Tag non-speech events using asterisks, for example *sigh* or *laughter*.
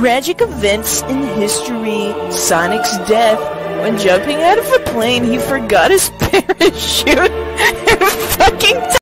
tragic events in history. Sonic's death. When jumping out of a plane, he forgot his *laughs* parachute